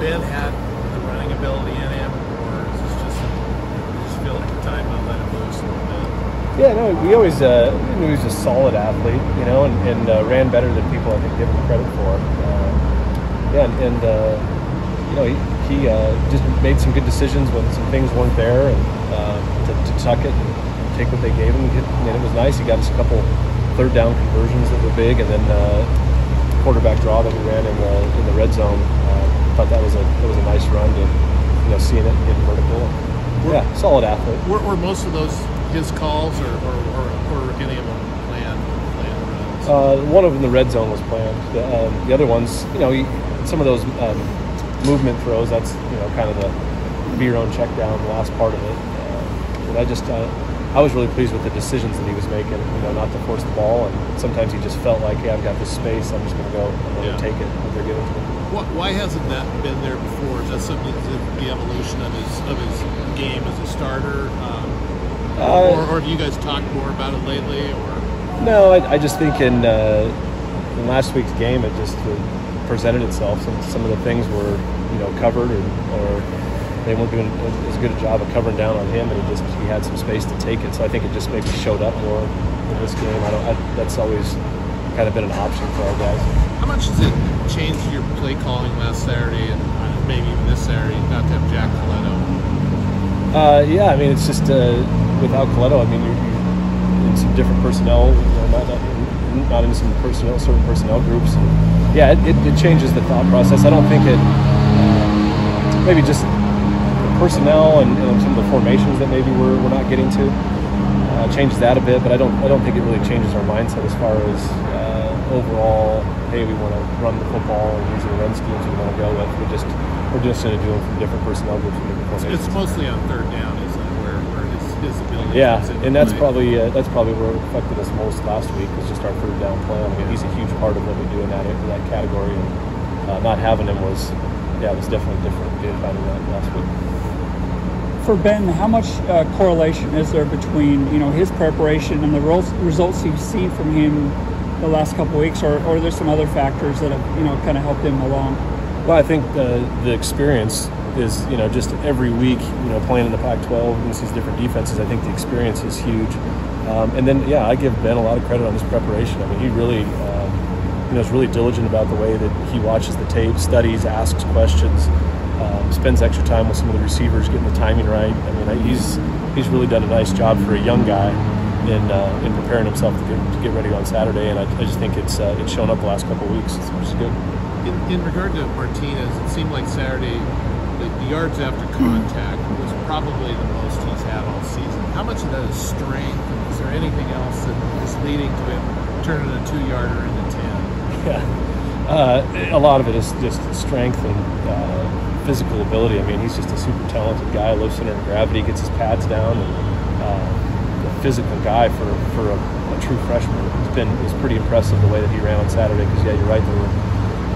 Ben had the running ability in him, or is just just feel like time to let him loose a little bit? Yeah, no, we always uh, knew he was a solid athlete, you know, and, and uh, ran better than people I think give him credit for. Uh, yeah, and, and uh, you know he, he uh, just made some good decisions when some things weren't there, and uh, to, to tuck it and take what they gave him. And it was nice. He got us a couple third down conversions that were big, and then quarterback draw that we ran in the in the red zone. Uh, thought that was a that was a nice run to you know seeing it and getting vertical. Yeah, solid athlete. Were, were most of those his calls, or, or, or, or any of them planned, planned runs? Uh, one of them, the red zone, was planned. The, um, the other ones, you know, he, some of those um, movement throws, that's, you know, kind of the be your own check down, the last part of it. Uh, but I just, uh, I was really pleased with the decisions that he was making, you know, not to force the ball. And sometimes he just felt like, hey, I've got this space, I'm just going to go and Yeah. take it what they're giving to me. What, why hasn't that been there before? Is that something that the evolution of his of his game as a starter, um, Uh, or, or have you guys talked more about it lately? Or No, I, I just think in uh, in last week's game, it just uh, presented itself. Some some of the things were you know covered, or, or they weren't doing as good a job of covering down on him, and he just he had some space to take it. So I think it just maybe showed up more in this game. I don't. I, that's always kind of been an option for our guys. how much has it changed your play calling last Saturday and uh, maybe even this Saturday not to have Jack Colletto? Uh, yeah, I mean, it's just uh, without Colletto, I mean, you're, you're in some different personnel, you know, not, not, not in some personnel, certain personnel groups. And yeah, it, it, it changes the thought process. I don't think it, maybe just the personnel and, and some of the formations that maybe we're, we're not getting to uh, changes that a bit, but I don't, I don't think it really changes our mindset as far as uh, overall, hey, we want to run the football and these are the run schemes we want to go with. We're just, we're just going to do them from different personnel groups and different formations. It's mostly on third down, isn't it? Where, where his, his ability Yeah, and that's play? probably uh, that's probably where it affected us most last week was just our third down play. I mean, he's a huge part of what we do in that in that category, and uh, not having him was yeah, it was definitely different. Finding that last week. For Ben, how much uh, correlation is there between you know his preparation and the results you've seen from him the last couple weeks, or, or there some other factors that have you know kind of helped him along? Well, I think the the experience is you know just every week you know playing in the Pac-12 against these different defenses. I think the experience is huge, um, and then yeah, I give Ben a lot of credit on his preparation. I mean, he really um, you know is really diligent about the way that he watches the tape, studies, asks questions, um, spends extra time with some of the receivers, getting the timing right. I mean, I- he's he's really done a nice job for a young guy in uh, in preparing himself to get, to get ready on Saturday, and I, I just think it's uh, it's shown up the last couple of weeks, which is good. In, in regard to Martinez, it seemed like Saturday, the, yards after contact was probably the most he's had all season. How much of that is strength? And is there anything else that is leading to him turning a two-yarder into ten? Yeah. Uh, a lot of it is just strength and uh, physical ability. I mean, he's just a super talented guy, low center of gravity, gets his pads down, and uh, a physical guy for, for a, a true freshman. It's been it's pretty impressive the way that he ran on Saturday. Because yeah, you're right. There were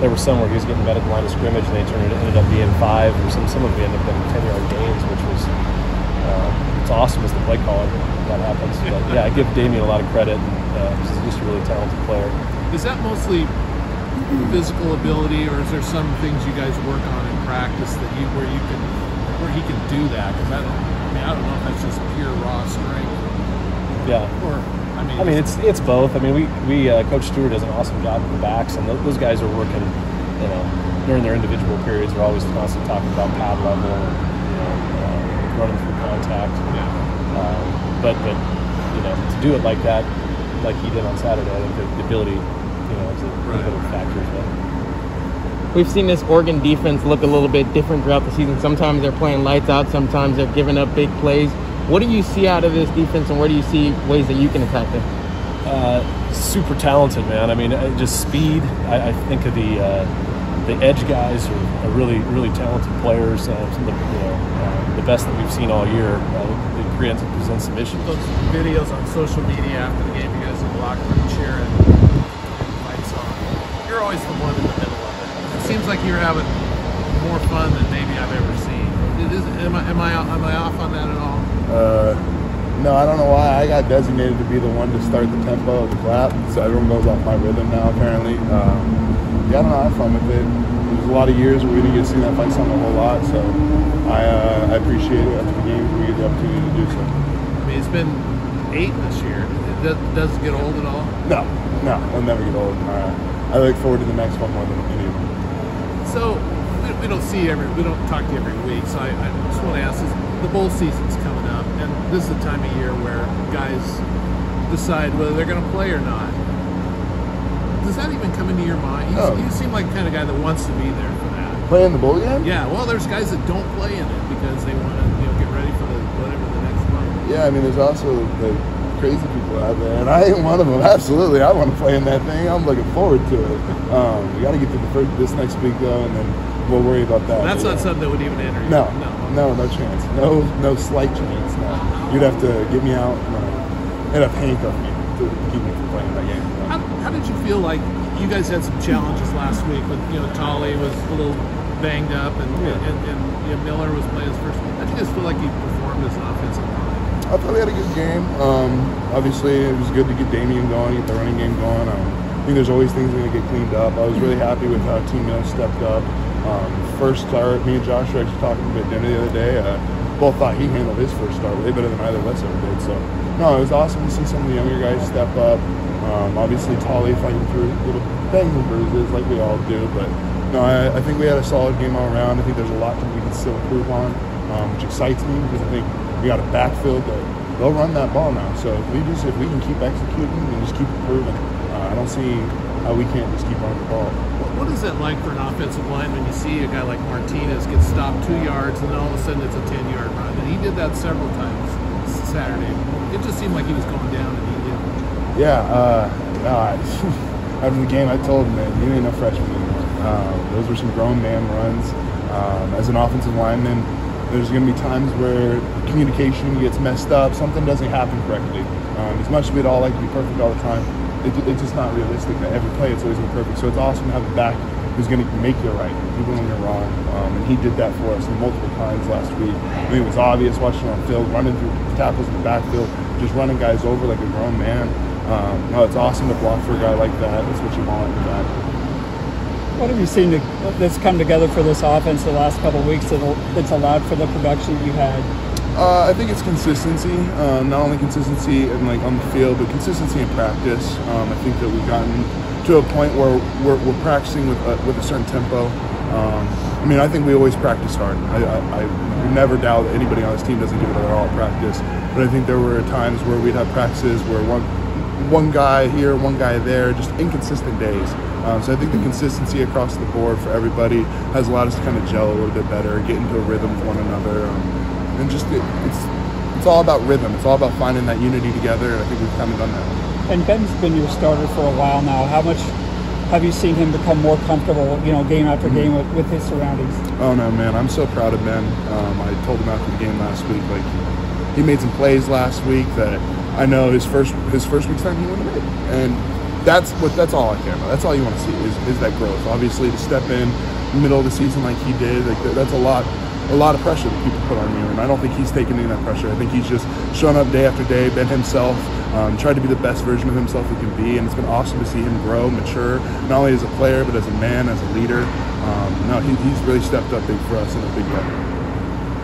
there were some where he was getting met at the line of scrimmage, and they turned it ended up being five, or some some of them ended up being ten yard gains, which was uh, it's awesome as the play caller that happens. But yeah, I give Damien a lot of credit. Uh, he's just a really talented player. Is that mostly physical ability, or is there some things you guys work on in practice that you where you can where he can do that? Because I don't, I mean, I don't know if that's just pure raw strength, Yeah. or I mean, I mean, it's it's both. I mean, we we uh, Coach Stewart does an awesome job with the backs, and those, those guys are working. You know, during their individual periods, they're always constantly talking about pad level, and, you know, uh, running through contact. yeah. Um, but but you know, to do it like that, like he did on Saturday, I think the, the ability, you know, is a Right. little bit of a factor as well. We've seen this Oregon defense look a little bit different throughout the season. Sometimes they're playing lights out, sometimes they're giving up big plays. What do you see out of this defense, and where do you see ways that you can attack them? uh, super talented, man. I mean, uh, just speed. I, I think of the uh, the edge guys are, are really really talented players. Uh, some of the you know uh, the best that we've seen all year. Uh, they present present some issues. those videos on social media after the game, you guys in the locker room cheering, lights on. You're always the one in the middle of it. It seems like you're having more fun than maybe I've ever seen. Is, am I am I am I off on that at all? Uh, No, I don't know why. I got designated to be the one to start the tempo of the clap, so everyone goes off my rhythm now, apparently. Um, yeah, I don't know. I have fun with it. There's a lot of years where we didn't get to see that fight song a whole lot, so I, uh, I appreciate it after the games we get the opportunity to do so. I mean, it's been eight this year. It does, does it get old at all? No, no, I'll never get old. Uh, I look forward to the next one more than any of them. So we, we don't see every, we don't talk to you every week. So I, I just want to ask: is the bowl season's coming up, and this is the time of year where guys decide whether they're going to play or not. Does that even come into your mind? You, No. you seem like the kind of guy that wants to be there for that. Playing the bowl game? Yeah. Well, there's guys that don't play in it because they want to, you know, get ready for the whatever the next month. Yeah, I mean, there's also the crazy people out there, and I ain't one of them. Absolutely, I want to play in that thing. I'm looking forward to it. Um, we got to get through the first this next week though, and then we'll worry about that. That's not something that would even enter. you. No, no. no, no chance. No, no slight chance. No, you'd have to get me out and uh, end up handcuff me to keep me from playing that game. How, how did you feel like you guys had some challenges last week with you know Tolly was a little banged up and Yeah. and, and you know, Miller was playing his first. How did you guys feel like you performed as an? I thought we had a good game. Um, obviously, it was good to get Damien going, get the running game going. Um, I think there's always things going to get cleaned up. I was really happy with how Team Mill stepped up. Um, first start, me and Josh were actually talking about dinner the other day. Uh, both thought he handled his first start way better than either of us ever did. So, no, it was awesome to see some of the younger guys step up. Um, obviously, Tolly fighting through little bangs and bruises like we all do. But no, I, I think we had a solid game all around. I think there's a lot that we can still improve on, um, which excites me because I think we got a backfield that they'll run that ball now. So if we just if we can keep executing and just keep improving, uh, I don't see how we can't just keep running the ball. What, is that like for an offensive line when you see a guy like Martinez get stopped two yards and then all of a sudden it's a ten yard run? And he did that several times Saturday. It just seemed like he was going down and he did. Yeah, uh, I, after the game, I told him, man, you ain't no freshman anymore. Um, those were some grown man runs. Um, as an offensive lineman, there's going to be times where communication gets messed up, something doesn't happen correctly. Um, as much as we'd all like to be perfect all the time, it, it's just not realistic that every play it's always going to be perfect. So it's awesome to have a back who's going to make you right, even when you're wrong. Um, and he did that for us multiple times last week. I mean, it was obvious watching on field, running through tackles in the backfield, just running guys over like a grown man. Um, no, it's awesome to block for a guy like that. That's what you want in the back. What have you seen that's come together for this offense the last couple of weeks that's allowed for the production that you had? Uh, I think it's consistency. Uh, not only consistency in like on the field, but consistency in practice. Um, I think that we've gotten to a point where we're, we're practicing with a, with a certain tempo. Um, I mean, I think we always practice hard. I, I, I never doubt anybody on this team doesn't give it their all at practice. But I think there were times where we'd have practices where one one guy here, one guy there, just inconsistent days. Um, so I think the consistency across the board for everybody has allowed us to kind of gel a little bit better, get into a rhythm with one another, um, and just it, it's it's all about rhythm. It's all about finding that unity together, and I think we've kind of done that. And Ben's been your starter for a while now. How much have you seen him become more comfortable, you know, game after game with, with his surroundings? Oh no, man! I'm so proud of Ben. Um, I told him after the game last week, like he made some plays last week that I know his first his first week's time he wouldn't have made, and that's what that's all I care about. That's all you want to see is, is that growth. Obviously, to step in middle of the season like he did, like that's a lot a lot of pressure that people put on you, and I don't think he's taken any of that pressure. I think he's just shown up day after day, been himself, um, tried to be the best version of himself he can be, and it's been awesome to see him grow, mature, not only as a player but as a man, as a leader. Um, no, he, he's really stepped up big for us in a big way.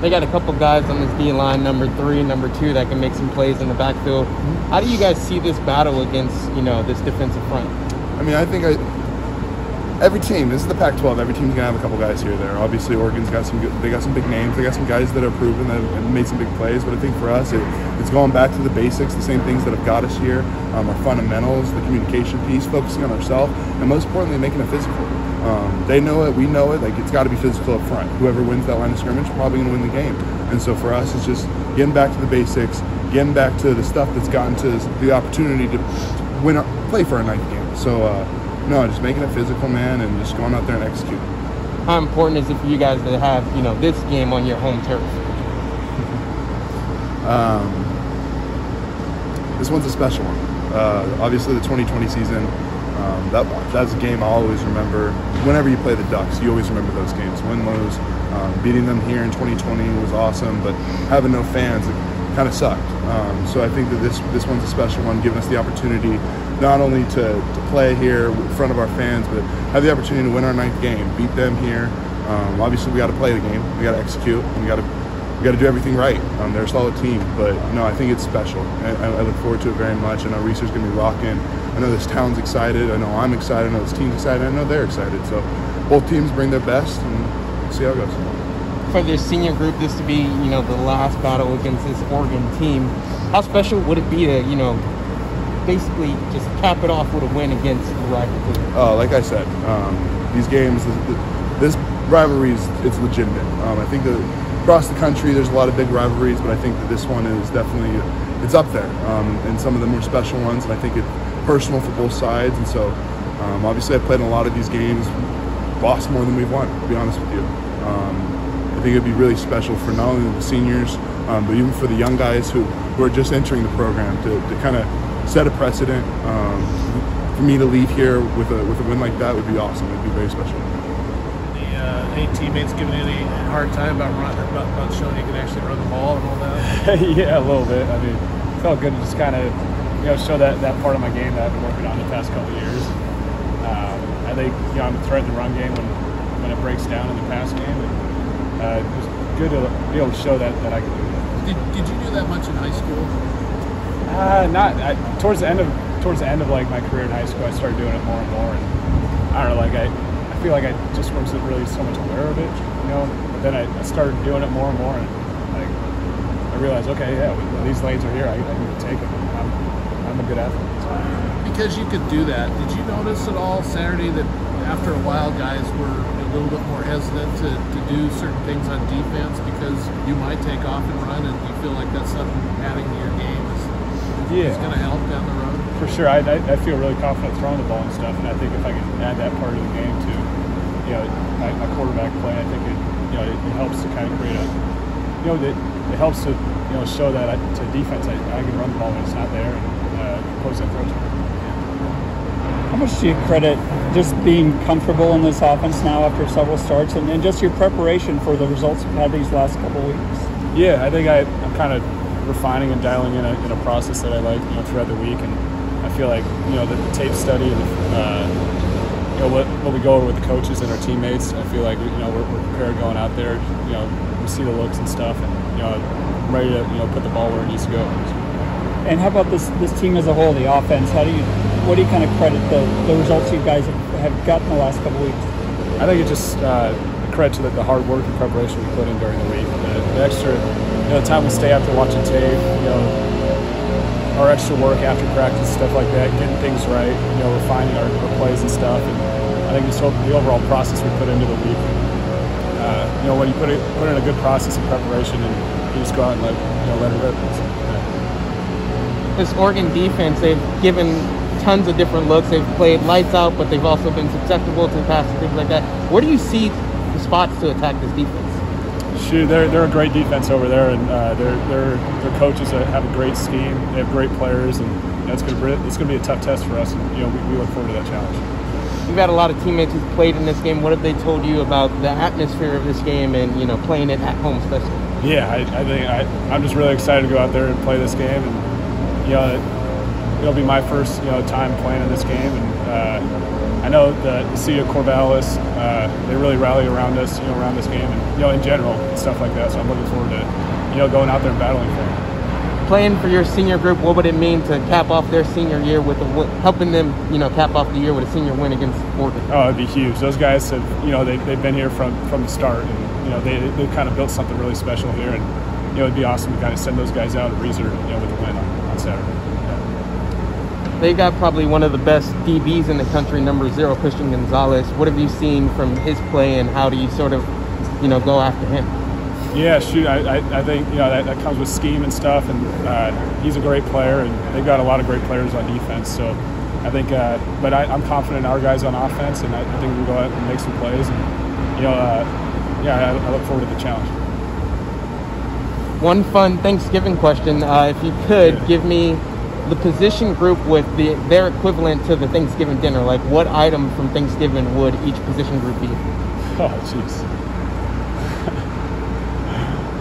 They got a couple guys on this D line, number three, number two, that can make some plays in the backfield. How do you guys see this battle against you know this defensive front? I mean, I think I, every team. This is the Pac-12. Every team's gonna have a couple guys here there. Obviously, Oregon's got some good. They got some big names. They got some guys that are proven that have made some big plays. But I think for us, it, it's going back to the basics, the same things that have got us here. Um, our fundamentals, the communication piece, focusing on ourselves, and most importantly, making it physical. Um, they know it. We know it. Like it's got to be physical up front. Whoever wins that line of scrimmage probably to win the game. And so for us, it's just getting back to the basics, getting back to the stuff that's gotten to the opportunity to win, play for a ninth game. So uh, no, just making it physical, man, and just going out there and executing. How important is it for you guys to have you know this game on your home turf? Um, this one's a special one. Uh, obviously, the 2020 season, um, that that's a game I'll always remember. Whenever you play the Ducks, you always remember those games, win, lose. Um, beating them here in 2020 was awesome, but having no fans, kind of sucked. Um, so I think that this this one's a special one, giving us the opportunity not only to, to play here in front of our fans, but have the opportunity to win our ninth game, beat them here. Um, obviously, we got to play the game, we got to execute, we got to we got to do everything right. Um, they're a solid team, but no, I think it's special. I, I look forward to it very much. I know Reser's going to be rocking. I know this town's excited. I know I'm excited. I know this team's excited. I know they're excited. So both teams bring their best, and see how it goes. For this senior group, this to be you know the last battle against this Oregon team, how special would it be to you know basically just cap it off with a win against the rival team? Oh, like I said, um, these games, this, this rivalry is it's legitimate. Um, I think that across the country, there's a lot of big rivalries, but I think that this one is definitely it's up there um, and some of the more special ones, and I think it's personal for both sides. And so, um, obviously, I played in a lot of these games, lost more than we've won. To be honest with you, um, I think it'd be really special for not only the seniors, um, but even for the young guys who, who are just entering the program to, to kind of set a precedent. Um, for me to leave here with a with a win like that would be awesome. It'd be very special any teammates giving you any hard time about run, about, about showing you can actually run the ball and all that? yeah, a little bit. I mean, it felt good to just kind of you know show that, that part of my game that I've been working on the past couple years. Um, I think you know I'm a threat in the run game when when it breaks down in the pass game, and uh, it was good to be able to show that that I can do that. Did, did you do that much in high school? Uh, not I, towards the end of towards the end of like my career in high school, I started doing it more and more, and I don't know, like I I feel like I just wasn't really so much aware of it, you know. But then I, I started doing it more and more, and like I realized, okay, yeah, these lanes are here. I, I need to take them. I'm, I'm a good athlete. So. Because you could do that. Did you notice at all Saturday that after a while guys were a little bit more hesitant to, to do certain things on defense because you might take off and run, and you feel like that's something adding to your yeah. is going to help down the road? For sure. I, I, I feel really confident throwing the ball and stuff, and I think if I can add that part of the game too you know, my, my quarterback play, I think it, you know, it, it, helps to kind of create a, you know, that it helps to, you know, show that I, to defense I, I can run the ball when it's not there and uh, close that throw How much do you credit just being comfortable in this offense now after several starts and, and just your preparation for the results you've had these last couple of weeks? Yeah, I think I, I'm kind of refining and dialing in a, in a process that I like, you know, throughout the week. And I feel like, you know, the, the tape study and uh, you know what, what we go over with the coaches and our teammates. I feel like you know we're, we're, prepared going out there. You know we see the looks and stuff, and you know I'm ready to you know put the ball where it needs to go. And how about this this team as a whole, the offense? How do you what do you kind of credit the, the results you guys have, have gotten the last couple weeks? I think it's just uh, credit to the, the, hard work and preparation we put in during the week. The, extra you know time we stay after watching tape. You know our extra work after practice, stuff like that, getting things right, you know, refining our, our plays and stuff. And I think just the overall process we put into the week. Uh, you know, when you put it put in a good process of preparation and you just go out and let you know let it rip. This Oregon defense, they've given tons of different looks. They've played lights out, but they've also been susceptible to the pass and things like that. Where do you see the spots to attack this defense? Shoot, they're, they're a great defense over there, and uh, they're, they're, their coaches have a great scheme. They have great players, and you know, it's going to it's going to be a tough test for us. And you know, we, we look forward to that challenge. You've had a lot of teammates who've played in this game. What have they told you about the atmosphere of this game and you know playing it at home, especially? Yeah, I, I think I, I'm just really excited to go out there and play this game, and you know, it'll be my first you know time playing in this game, and uh, I know the, the city of Corvallis, uh, they really rally around us, you know, around this game, and you know, in general, and stuff like that. So I'm looking forward to, you know, going out there and battling for it. Playing for your senior group, what would it mean to cap off their senior year with a, helping them, you know, cap off the year with a senior win against Oregon? Oh, it'd be huge. Those guys have, you know, they, they've been here from from the start, and you know, they they've kind of built something really special here, and you know, it'd be awesome to kind of send those guys out at Reser, you know, with a win on, on Saturday they got probably one of the best DBs in the country, number zero, Christian Gonzalez. What have you seen from his play, and how do you sort of, you know, go after him? Yeah, shoot, I, I, I think you know that, that, comes with scheme and stuff, and uh, he's a great player, and they've got a lot of great players on defense. So I think, uh, but I, am confident in our guys on offense, and I, I think we will go out and make some plays, and you know, uh, yeah, I, I, look forward to the challenge. One fun Thanksgiving question, uh, if you could yeah. give me the position group with the their equivalent to the Thanksgiving dinner? Like, what item from Thanksgiving would each position group be? Oh, jeez.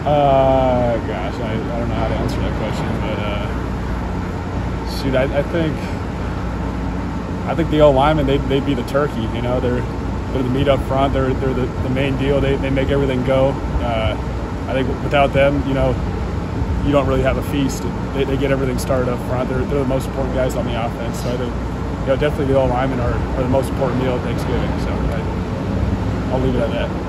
Uh, gosh, I, I don't know how to answer that question, but uh, shoot, I, I think I think the old linemen they they'd be the turkey. You know, they're they're the meat up front. They're they're the, the main deal. They, they make everything go. Uh, I think without them, you know, you don't really have a feast. They, they get everything started up front. They're, they're the most important guys on the offense. So I think, you know, definitely the old linemen are, are the most important meal at Thanksgiving. So I, I'll leave it at that.